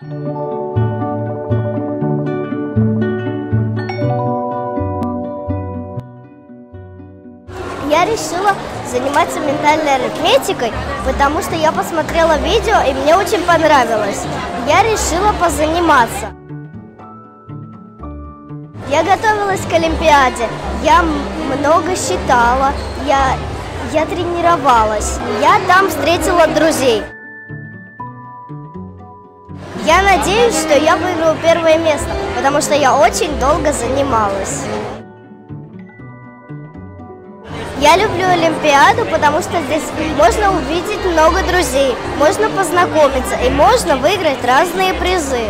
Я решила заниматься ментальной арифметикой, потому что я посмотрела видео и мне очень понравилось. Я решила позаниматься. Я готовилась к Олимпиаде, я много считала, я, я тренировалась, я там встретила друзей. Я надеюсь, что я выиграю первое место, потому что я очень долго занималась. Я люблю Олимпиаду, потому что здесь можно увидеть много друзей, можно познакомиться и можно выиграть разные призы.